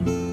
Bye.